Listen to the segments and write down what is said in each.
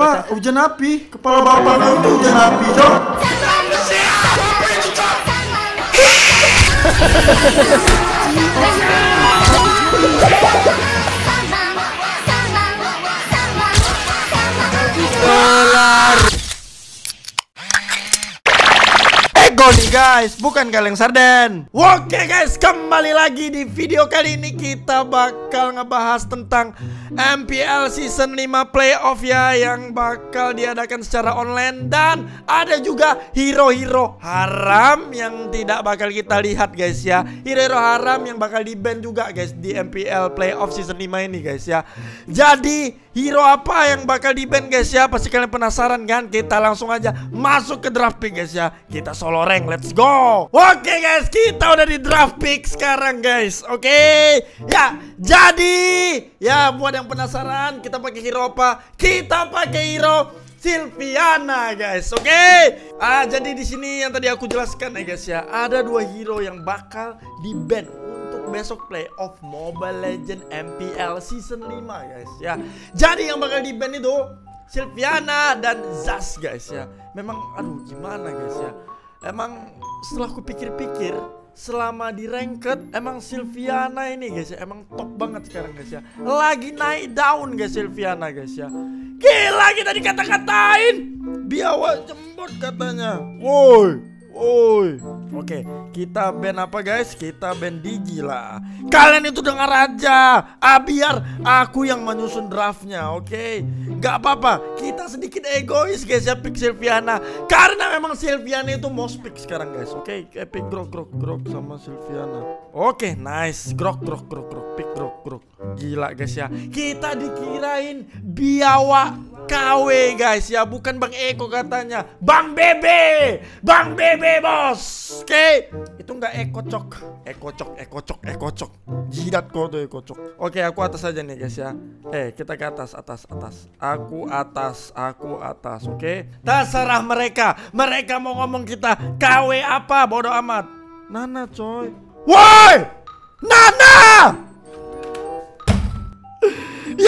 Pak, hujan api. Kepala bapak kau itu hujan api. Ego nih guys, bukan kaleng sarden. Oke guys, kembali lagi di video kali ini kita bakal ngebahas tentang MPL Season 5 Playoff ya yang bakal diadakan secara online dan ada juga hero-hero haram yang tidak bakal kita lihat guys ya. Hero-hero haram yang bakal di ban juga guys di MPL Playoff Season 5 ini guys ya. Jadi hero apa yang bakal di ban guys ya? Pasti kalian penasaran kan? Kita langsung aja masuk ke draft pick guys ya. Kita solo rank, let's go. Oke guys, kita udah di draft pick sekarang guys. Oke. Ya, jadi ya buat yang penasaran kita pakai hero apa? Kita pakai hero Silviana guys, oke? Ah jadi di sini yang tadi aku jelaskan ya guys ya, ada dua hero yang bakal di ban untuk besok playoff Mobile Legend MPL season 5 guys ya. Jadi yang bakal di ban itu Silviana dan Zas guys ya. Memang aduh gimana guys ya. Emang setelah aku pikir-pikir selama di ranked emang Silviana ini guys ya. Emang top banget sekarang guys ya. Lagi naik daun guys Silviana guys ya. Gila kita dikata-katain! Biawa jembut katanya. Woi woi oke kita band apa guys? Kita band Digi lah. Kalian itu dengar aja ah biar aku yang menyusun draftnya oke? Gak apa-apa. Kita sedikit egois guys ya pick Silviana. Karena memang Silviana itu most pick sekarang guys oke? Epic grok grok grok sama Silviana. Oke nice. Grok grok grok grok. Pick grok grok. Gila guys ya. Kita dikirain biawa KW guys. Ya bukan Bang Eko katanya. Bang Bebe! Bang Bebe bos! Oke? Itu nggak Eko cok Eko cok Eko cok Eko cok Jidat kau tuh Eko cok Oke aku atas aja nih guys ya. Eh kita ke atas atas atas. Aku atas aku atas oke? Terserah mereka. Mereka mau ngomong kita KW apa bodoh amat. Nana coy. Woi! Nana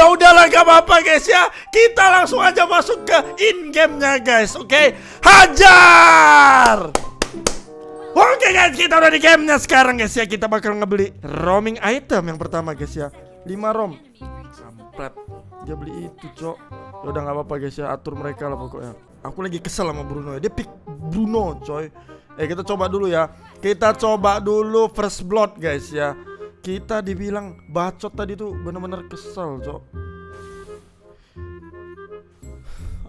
Ya udahlah gak apa-apa guys ya. Kita langsung aja masuk ke in gamenya guys Oke? Okay? Hajar! Oke okay, guys kita udah di gamenya sekarang guys ya. Kita bakal ngebeli roaming item yang pertama guys ya. 5 rom. Sampret. Dia beli itu cok. Ya udah gak apa-apa guys ya. Atur mereka lah pokoknya. Aku lagi kesel sama Bruno ya. Dia pick Bruno coy. Eh kita coba dulu ya. Kita coba dulu first blood guys ya kita dibilang bacot tadi tuh bener-bener kesel, Cok.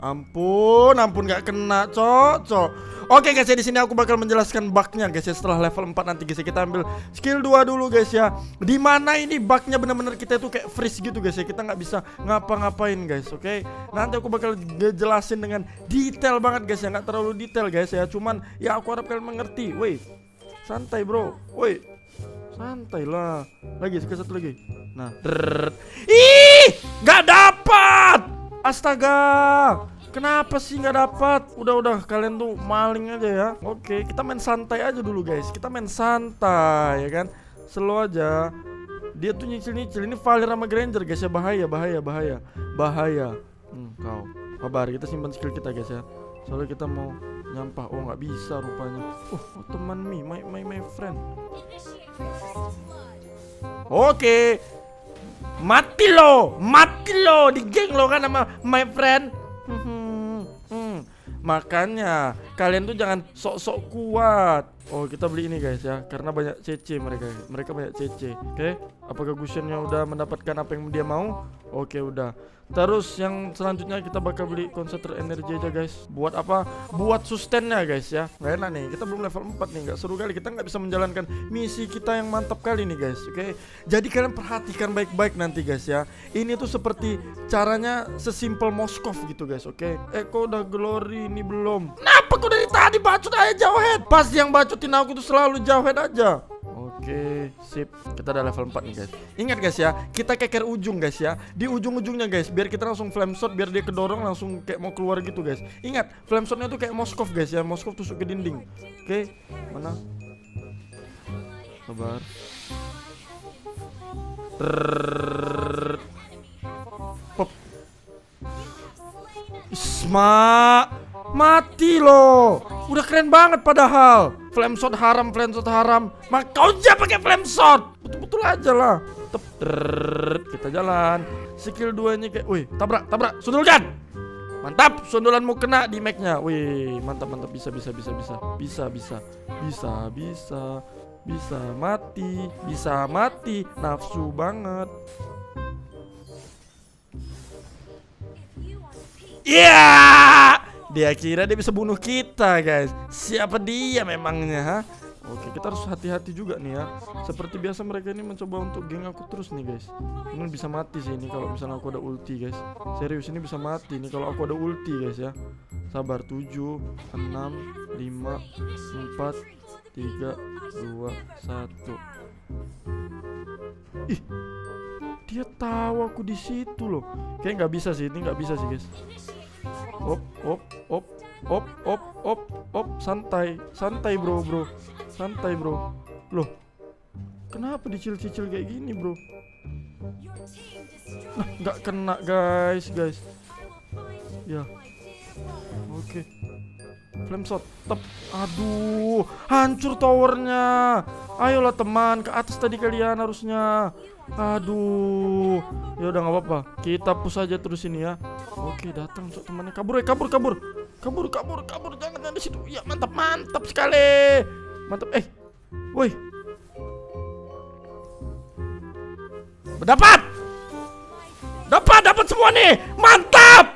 Ampun, ampun gak kena, Cok, Cok. Oke guys ya di sini aku bakal menjelaskan bugnya guys ya setelah level 4 nanti guys ya kita ambil skill 2 dulu guys ya. Di mana ini bugnya bener-bener kita itu kayak freeze gitu guys ya. Kita nggak bisa ngapa-ngapain guys, oke? Okay? Nanti aku bakal jelasin dengan detail banget guys ya, nggak terlalu detail guys ya. Cuman ya aku harap kalian mengerti. Woi, santai bro. Woi, Santai lah. Lagi sekali satu lagi. Nah, ih, nggak dapat. Astaga. Kenapa sih nggak dapat? Udah udah kalian tuh maling aja ya. Oke, kita main santai aja dulu guys. Kita main santai ya kan. Slow aja. Dia tuh nyicil-nyicil. Ini Valir sama Granger guys ya bahaya, bahaya, bahaya. Bahaya. Hmm, kau. Kabar kita simpan skill kita guys ya. Soalnya kita mau nyampah. Oh nggak bisa rupanya. Oh, oh teman mi, my my my friend. Oke. Mati lo, mati lo di geng lo kan sama my friend. Makanya kalian tuh jangan sok-sok kuat. Oh kita beli ini guys ya Karena banyak CC mereka Mereka banyak CC Oke? Apakah Gusionnya udah mendapatkan apa yang dia mau? Oke udah. Terus yang selanjutnya kita bakal beli konsentrate energi aja guys. Buat apa? Buat sustainnya guys ya. Gak enak nih. Kita belum level 4 nih. Gak seru kali. Kita nggak bisa menjalankan misi kita yang mantap kali nih guys. Oke? Jadi kalian perhatikan baik-baik nanti guys ya. Ini tuh seperti caranya sesimpel Moskov gitu guys. Oke? Okay? Eh udah glory ini belum? Kenapa kok dari tadi bacot aja jauh head Pas yang bacotin aku tuh selalu jauh head aja Oke, sip. Kita udah level 4 nih, guys. Ingat guys ya, kita keker ujung guys ya. Di ujung-ujungnya guys, biar kita langsung flame shot biar dia kedorong langsung kayak mau keluar gitu guys. Ingat, flame shotnya tuh kayak Moskov guys ya. Moskov tusuk ke dinding. Oke, mana? Sabar. Pop. Isma, mati loh. Udah keren banget padahal. Flame shot haram, flame shot haram. Mak kau aja pakai flame shot. Betul-betul aja lah. Tep, kita jalan. Skill 2 nya kayak, wih, tabrak, tabrak, sundulkan. Mantap, sundulanmu kena di make-nya. Wih, mantap mantap bisa bisa bisa bisa. Bisa bisa. Bisa bisa. Bisa mati, bisa mati. Nafsu banget. Iya! Yeah! Dia kira dia bisa bunuh kita, guys. Siapa dia memangnya, ha? Oke, kita harus hati-hati juga nih ya. Seperti biasa mereka ini mencoba untuk geng aku terus nih guys. Ini bisa mati sih ini kalau misalnya aku ada ulti guys. Serius ini bisa mati nih kalau aku ada ulti guys ya. Sabar 7 6 5 4 3 2 1. Ih. Dia tahu aku di situ loh. Kayak nggak bisa sih, ini nggak bisa sih guys. Op, op, op, op, op, op, op, santai, santai bro, bro. Santai bro. Loh Kenapa dicil-cicil kayak gini bro? Nah nggak kena guys guys. Ya. Oke. Okay. Flame shot Tep. Aduh Hancur towernya. Ayolah teman Ke atas tadi kalian harusnya. Aduh. Ya udah nggak apa-apa. Kita push aja terus ini ya Oke datang cok temannya Kabur ya kabur kabur Kabur kabur kabur Jangan di situ Ya mantap mantap sekali Mantap. Eh. Woi. Dapat. Dapat, dapat semua nih. Mantap.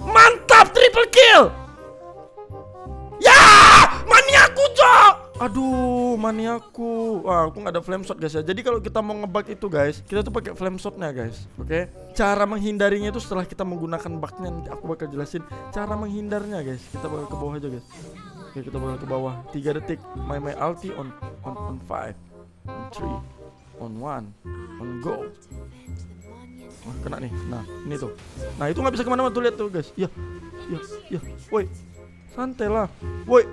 Mantap triple kill. Aduh, maniaku. Wah, aku nggak ada flame shot guys ya. Jadi kalau kita mau ngebug itu guys, kita tuh pakai flame shotnya guys. Oke. Okay? Cara menghindarinya itu setelah kita menggunakan bugnya nanti aku bakal jelasin cara menghindarnya guys. Kita bakal ke bawah aja guys. Oke kita bakal ke bawah 3 detik My my ulti on on on 5 On 3 On 1 On go Wah kena nih Nah ini tuh Nah itu nggak bisa ke mana-mana tuh lihat tuh guys Ya Ya Ya Woi Santai lah Woi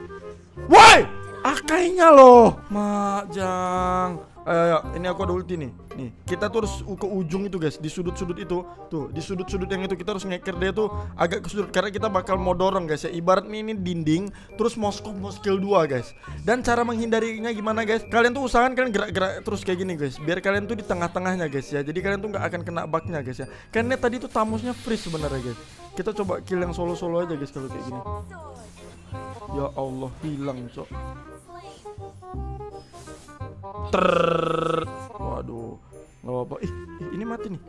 Woi Akainya loh Majang Ayo, ayo, ini aku ada ulti nih. Nih, kita tuh harus ke ujung itu guys, di sudut-sudut itu. Tuh, di sudut-sudut yang itu kita harus ngeker dia tuh agak ke sudut karena kita bakal mau dorong guys ya. Ibarat ini dinding, terus mau scope mau skill 2 guys. Dan cara menghindarinya gimana guys? Kalian tuh usahakan kalian gerak-gerak terus kayak gini guys. Biar kalian tuh di tengah-tengahnya guys ya. Jadi kalian tuh nggak akan kena bugnya guys ya. Karena tadi tuh tamusnya free sebenarnya guys. Kita coba kill yang solo-solo aja guys kalau kayak gini. Ya Allah, hilang, Cok. Ter Waduh Gak apa-apa. Ih, ini mati nih.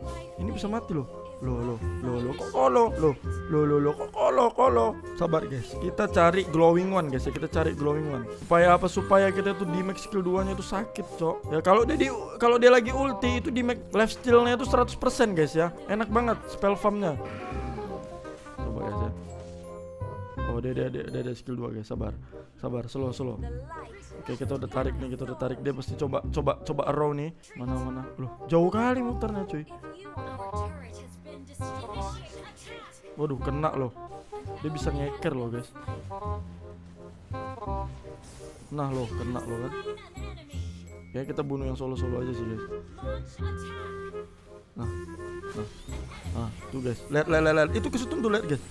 Ini bisa mati loh. Loh, loh, loh, loh, kok kolo? Loh, loh, loh, loh, kok kolo, kolo? Sabar guys. Kita cari glowing one guys ya. Kita cari glowing one. Supaya apa? Supaya kita tuh di max skill 2 nya itu sakit cok. Ya kalau dia di kalau dia lagi ulti Itu di max life steal nya itu 100% guys ya. Enak banget spell farmnya. Coba guys ya. Oh dia dia dia, dia, dia skill 2 guys. Sabar. Sabar. Slow slow Oke kita udah tarik nih kita udah tarik. Dia pasti coba coba coba arrow nih. Mana mana? Loh jauh kali muternya cuy. Waduh kena loh. Dia bisa ngeker loh guys. Nah loh kena loh kan. Ya kita bunuh yang solo-solo aja sih guys. Nah Nah Nah tuh guys. Lihat lihat lihat Itu kesutung tuh lihat guys.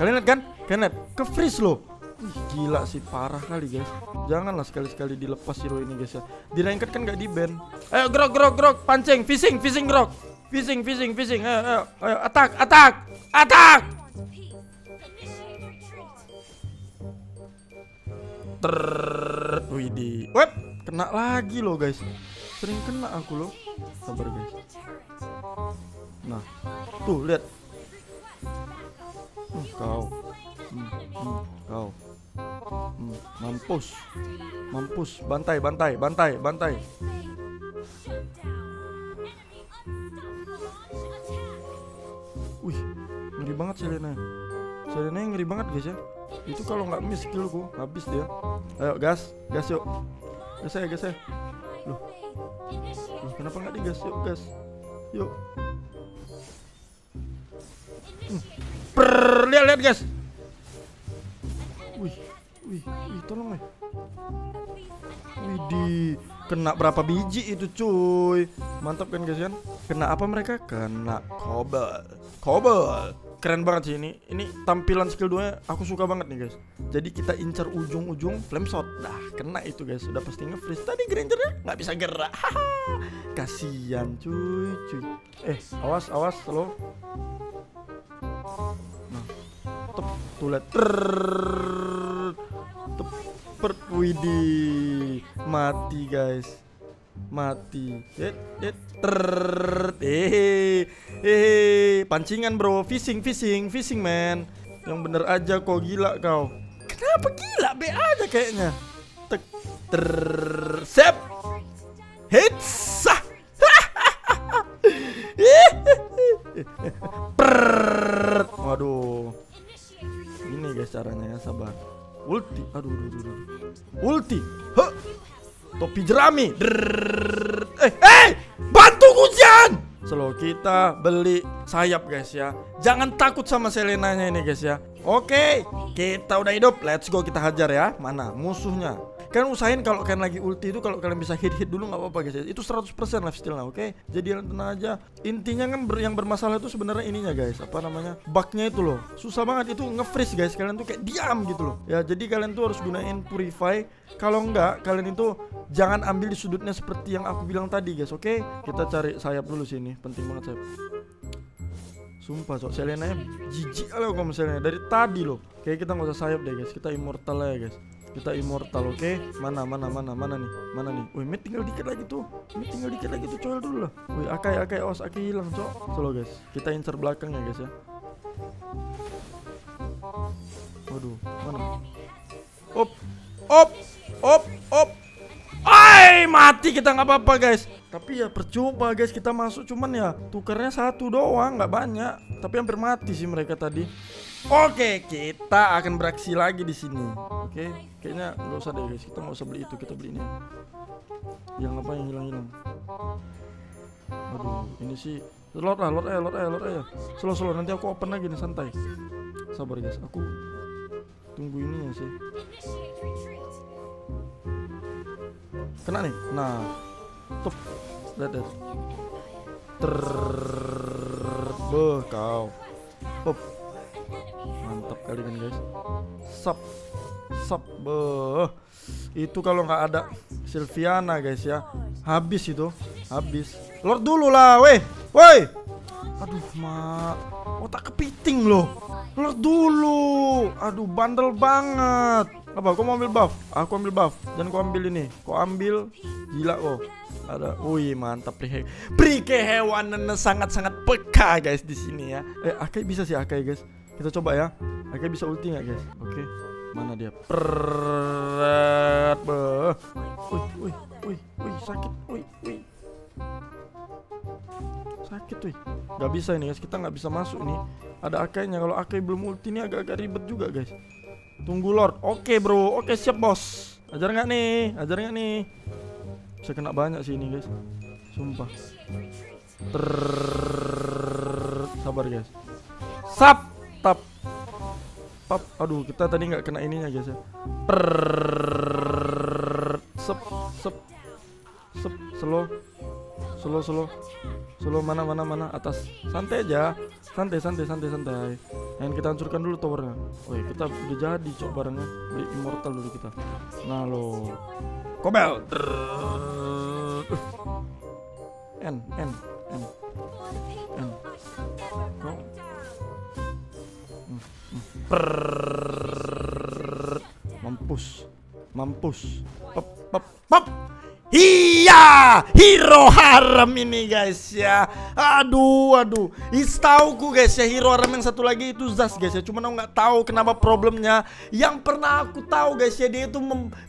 Kalian lihat kan? Kalian lihat. Ke freeze loh gila sih parah kali guys. Janganlah sekali-sekali dilepas hero ini guys ya. Di ranked kan gak di ban. Ayo grok grok grok pancing fishing fishing grok. Fishing fishing fishing. Ayo ayo ayo attack attack attack. Ter Widih. Web kena lagi loh guys. Sering kena aku loh. Sabar guys. Nah, tuh lihat. Kau. Mampus. Mampus. Bantai, bantai, bantai, bantai. Wih, ngeri banget Selena. Selena ngeri banget guys ya. Itu kalau nggak miss skillku, habis dia. Ayo gas, gas yuk. Gas ya, gas ya. Loh. Loh, kenapa nggak digas? Yuk, gas. Yuk. Hmm. Per, lihat lihat guys. Wih, wih, wih, tolong nih. Widih, kena berapa biji itu cuy? Mantap kan guys kan? Kena apa mereka? Kena kobel Kobel Keren banget sih ini. Ini tampilan skill 2 aku suka banget nih guys. Jadi kita incar ujung-ujung flame shot Nah kena itu guys. Sudah pasti nge-freeze. Tadi grangernya nggak bisa gerak. Kasian cuy cuy. Eh awas awas lo. Nah Tep tulet Tep per Widih Mati guys. Mati. Eh Eh Eh Eh. Pancingan bro. Fishing fishing Fishing man. Yang bener aja kok gila kau. Kenapa gila B aja kayaknya? Tek Ter Sep. Hits. Waduh. Ini guys caranya ya sabar Ulti. Aduh, aduh, aduh. Ulti. Huh. Topi jerami. Drrrr. Eh, eh, bantu kucian. Slow kita beli sayap guys ya. Jangan takut sama Selenanya ini guys ya. Oke, kita udah hidup. Let's go kita hajar ya. Mana musuhnya? Kalian usahain kalau kalian lagi ulti itu kalau kalian bisa hit hit dulu nggak apa-apa guys. Itu 100% lifesteal lah, oke? Okay? Jadi tenang aja. Intinya kan ber yang bermasalah itu sebenarnya ininya guys, apa namanya? Bugnya itu loh. Susah banget itu nge-freeze guys. Kalian tuh kayak diam gitu loh. Ya, jadi kalian tuh harus gunain purify. Kalau enggak, kalian itu jangan ambil di sudutnya seperti yang aku bilang tadi guys, oke? Okay? Kita cari sayap dulu sini. Penting banget sayap. Sumpah cok Selena jijik kalau misalnya dari tadi loh Kayak kita nggak usah sayap deh guys Kita immortal ya guys kita immortal, oke? Okay? Mana, mana, mana, mana nih? Mana nih? Wih, mid tinggal dikit lagi tuh. Mid tinggal dikit lagi tuh, coel dulu lah. Wih, akai, akai, os, akai hilang, cok. Solo guys. Kita incer belakang ya, guys ya. Waduh, mana? Op, op, op, op. Ay, mati kita nggak apa-apa, guys. Tapi ya percuma, guys. Kita masuk cuman ya tukarnya satu doang, nggak banyak. Tapi hampir mati sih mereka tadi. Oke, kita akan beraksi lagi di sini. Oke, kayaknya nggak usah deh guys. Kita nggak usah beli itu, kita beli ini. Yang apa yang hilang-hilang? Aduh, ini sih lot lah, lot aja, lot aja, lot aja. Slow slow, nanti aku open lagi nih santai. Sabar guys, aku tunggu ini ya sih. Kena nih. Nah, tuh, lihat. Ter, beh kau. Up mantap kali kan guys. Sop. Sop beh itu kalau nggak ada Silviana guys ya. Habis itu. Habis. Lord dulu lah weh. Woi. Aduh mak otak kepiting loh. Lord dulu. Aduh bandel banget apa kau mau ambil buff aku ambil buff dan kau ambil ini kau ambil gila kok ada wih mantap nih peri kehewanan sangat-sangat peka guys di sini ya eh Akai bisa sih Akai guys kita coba ya. Akhirnya bisa ulti nggak guys? Oke. Mana dia? Peret. Wih, wih, wih, wih, sakit. Wih, wih. Sakit wih. Gak bisa ini guys. Kita nggak bisa masuk nih. Ada Akainya. Kalau Akai belum ulti ini agak-agak ribet juga guys. Tunggu Lord. Oke bro. Oke siap bos. Ajar nggak nih? Ajar nggak nih? Bisa kena banyak sih ini guys. Sumpah. Ter sabar guys. Sap tap pap aduh kita tadi nggak kena ininya guys ya per sep sep sep slow slow slow slow mana mana mana atas. Santai aja. Santai santai santai santai. Dan kita hancurkan dulu towernya. Iya, kita udah jadi cok barangnya. Beli immortal dulu kita. Nah lo. Kobel. N n n. N. Mampus. Mampus. Pop pop pop. Iya, hero harem ini guys ya. Aduh, aduh. Istauku guys ya hero harem yang satu lagi itu Zas guys ya. Cuma aku nggak tahu kenapa problemnya. Yang pernah aku tahu guys ya dia itu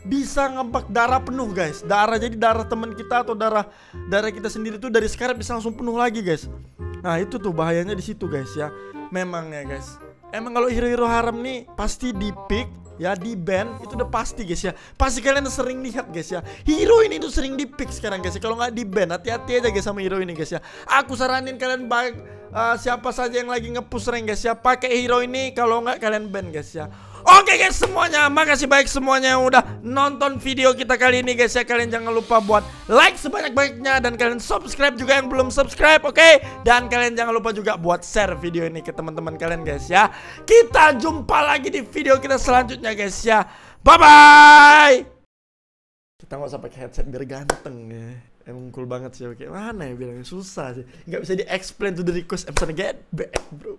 bisa ngebak darah penuh guys. Darah jadi darah teman kita atau darah darah kita sendiri tuh dari sekarang bisa langsung penuh lagi guys. Nah itu tuh bahayanya di situ guys ya. Memang ya guys emang kalau hero-hero haram nih pasti di pick ya di band itu udah pasti guys ya. Pasti kalian sering lihat guys ya. Hero ini tuh sering di pick sekarang guys ya. Kalau nggak di band hati-hati aja guys sama hero ini guys ya. Aku saranin kalian baik uh, siapa saja yang lagi ngepush rank guys ya. Pakai hero ini kalau nggak kalian band guys ya oke Oke guys semuanya, makasih baik semuanya yang udah nonton video kita kali ini guys ya. Kalian jangan lupa buat like sebanyak-banyaknya dan kalian subscribe juga yang belum subscribe oke? Okay? Dan kalian jangan lupa juga buat share video ini ke teman-teman kalian guys ya. Kita jumpa lagi di video kita selanjutnya guys ya. Bye bye Kita nggak usah pakai headset biar ganteng ya. Emang cool banget sih, oke. Mana ya bilangnya? Susah sih. Nggak bisa di explain to the request. I'm gonna get back bro